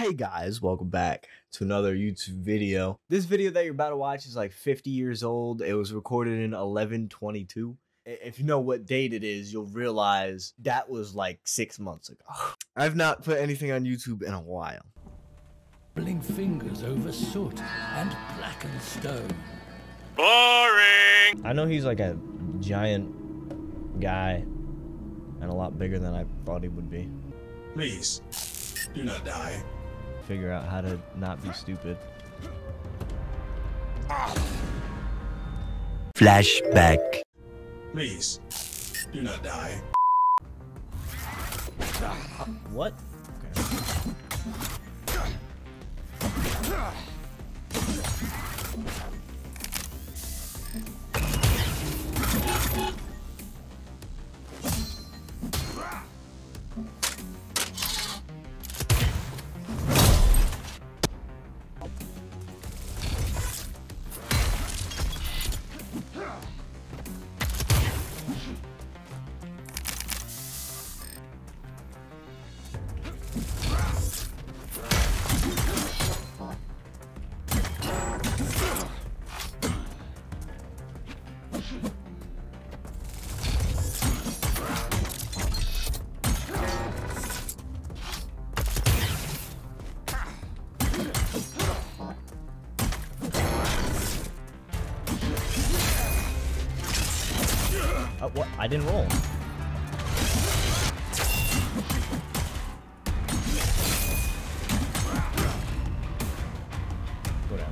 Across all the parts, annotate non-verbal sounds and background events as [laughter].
Hey guys, welcome back to another YouTube video. This video that you're about to watch is like 50 years old. It was recorded in 1122. If you know what date it is, you'll realize that was like six months ago. [sighs] I've not put anything on YouTube in a while. Blink fingers over soot and blackened stone. Boring! I know he's like a giant guy and a lot bigger than I thought he would be. Please, do not die. Figure out how to not be stupid. Flashback. Please, do not die. What? Uh, what? I didn't roll. Whatever.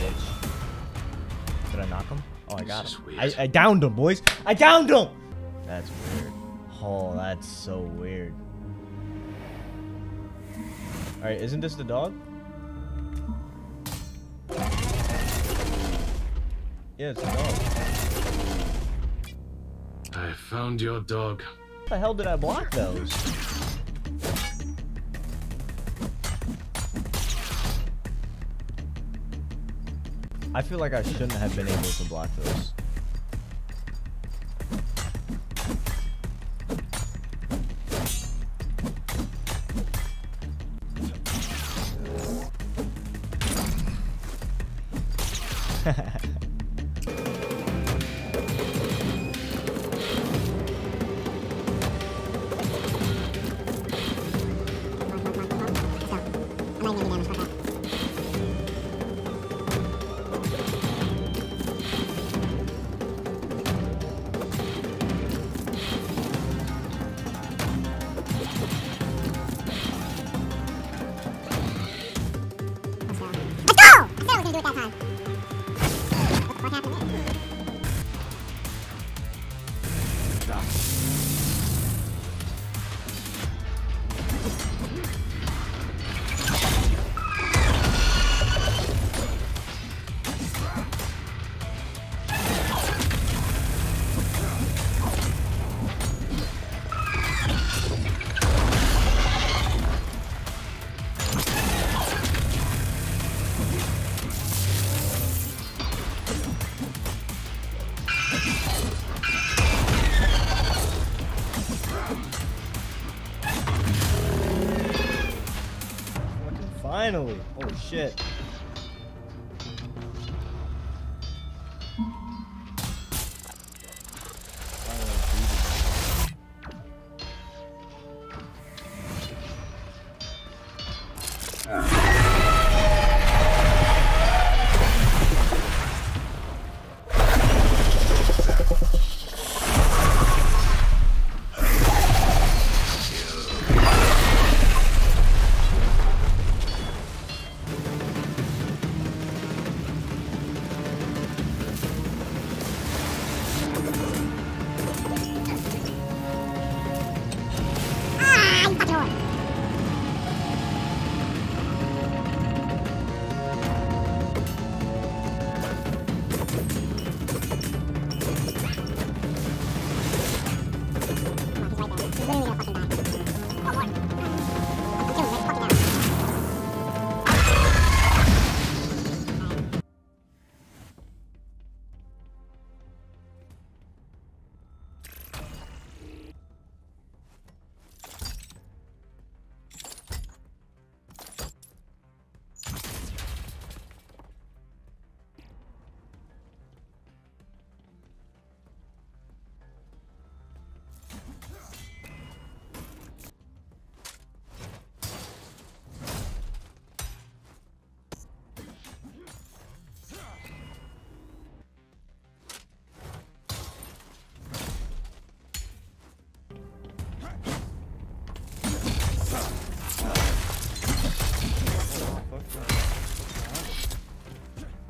Bitch. Did I knock him? Oh, I got him. I, I downed him, boys. I downed him! That's weird. Oh, that's so weird. Alright, isn't this the dog? Yeah, it's a dog. I found your dog. How the hell did I block those? I feel like I shouldn't have been able to block those. Are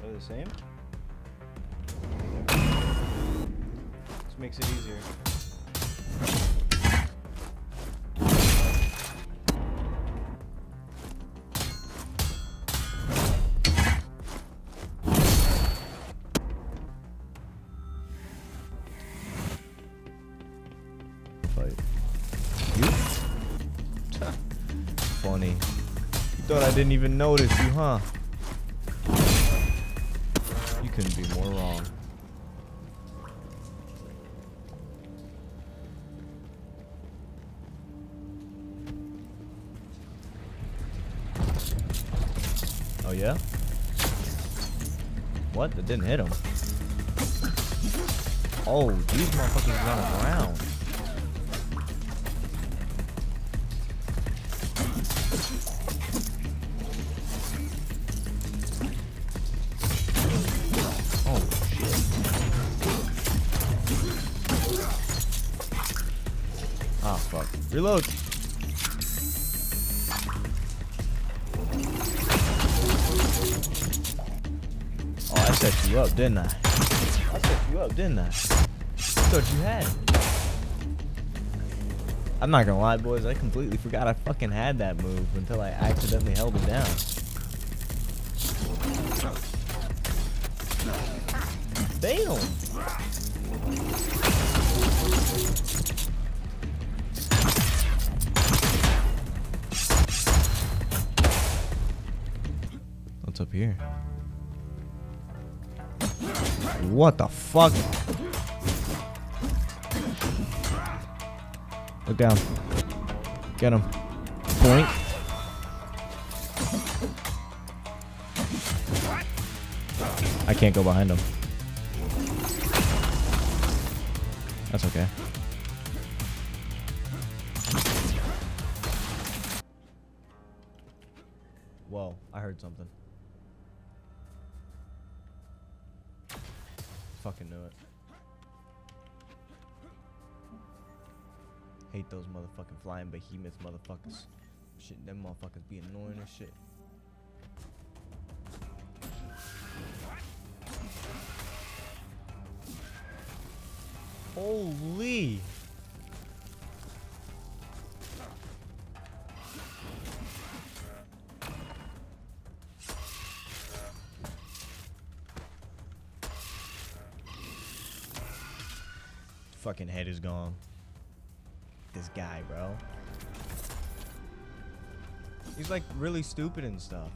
they the same? This makes it easier. Thought I didn't even notice you, huh? You couldn't be more wrong. Oh yeah? What? That didn't hit him. Oh, these motherfuckers on the ground. Reload. Oh, I set you up, didn't I? I set you up, didn't I? I thought you had. I'm not gonna lie, boys. I completely forgot I fucking had that move until I accidentally held it down. Damn. Here? What the fuck? Look down. Get him. Point. I can't go behind him. That's okay. Whoa, I heard something. Fucking knew it. Hate those motherfucking flying behemoth motherfuckers. Shit, them motherfuckers be annoying as shit. Holy! Fucking head is gone. This guy, bro. He's like really stupid and stuff.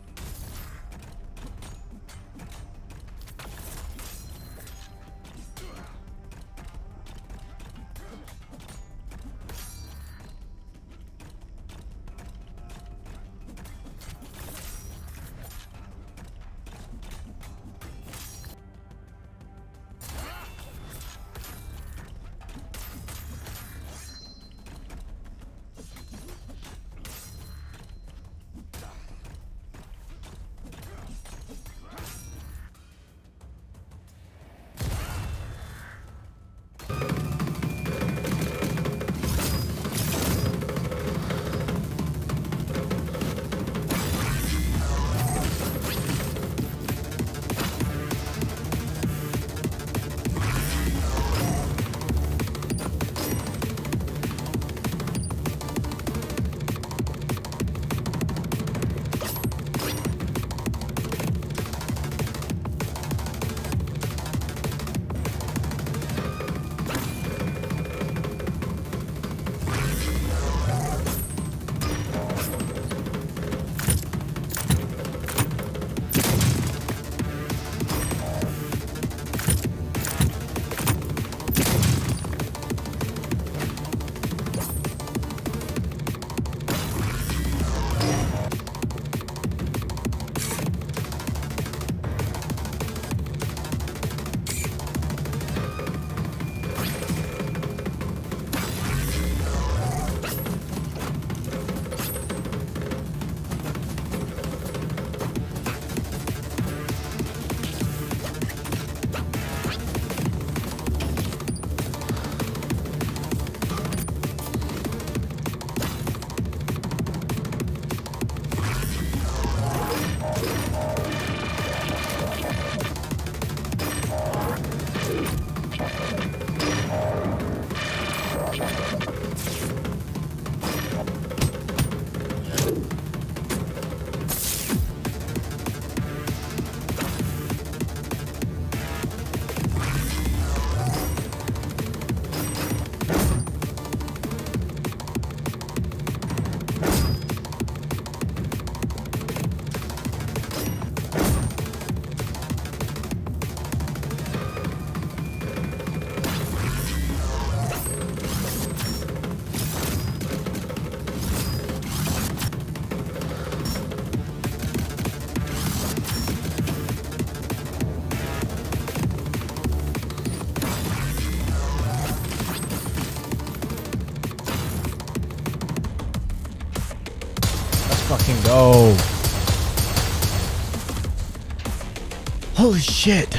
Holy shit.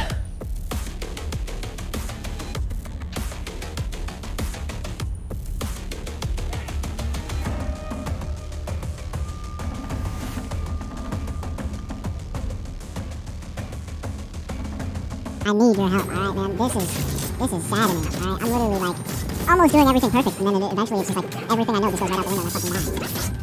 I need your help, alright, man. This is this is saddening, alright? I'm literally like almost doing everything perfect, and then eventually it's just like everything I know just goes right out the window I fucking die.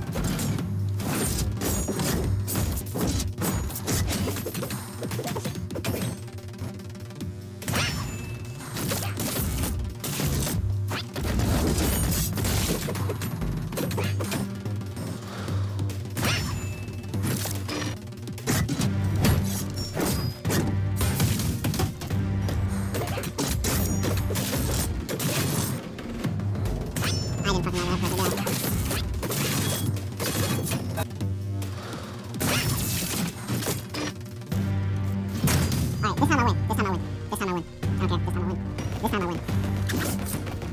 I don't care. This time I win. This time I win.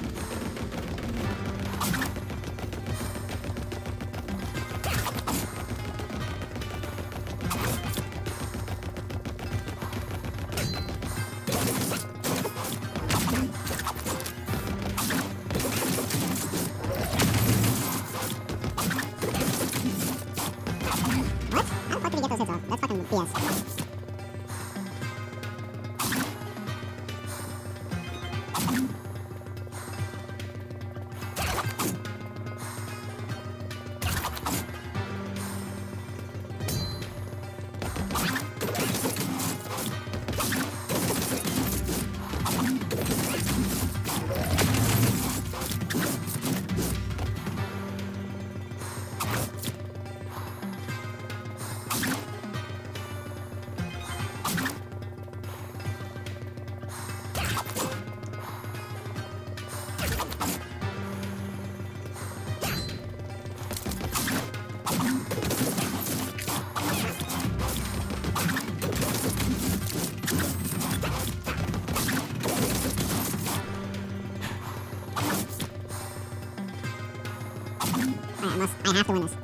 I must. I have to win this.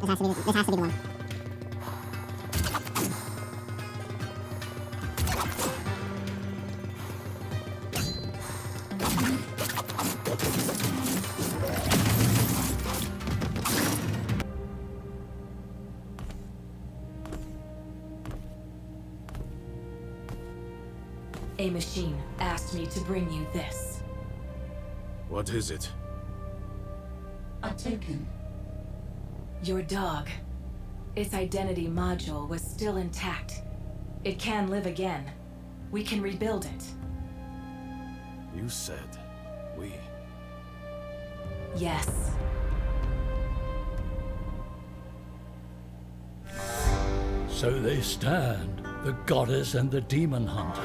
This has to be. The, this has to be the one. A machine asked me to bring you this. What is it? A token. Your dog. Its identity module was still intact. It can live again. We can rebuild it. You said we. Yes. So they stand, the goddess and the demon hunter,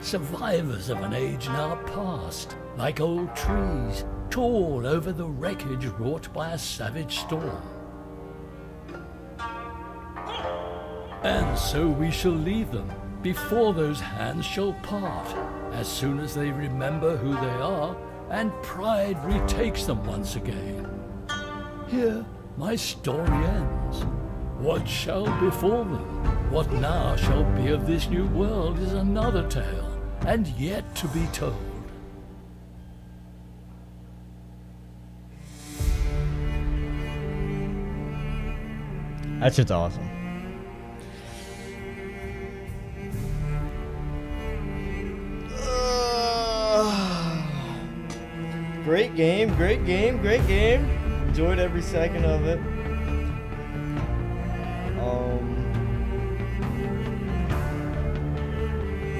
survivors of an age now past, like old trees, tall over the wreckage wrought by a savage storm. And so we shall leave them before those hands shall part, as soon as they remember who they are and pride retakes them once again. Here my story ends. What shall befall them? What now shall be of this new world is another tale, and yet to be told. That shit's awesome. Great game, great game, great game. Enjoyed every second of it.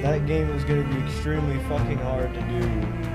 That game is gonna be extremely fucking hard to do.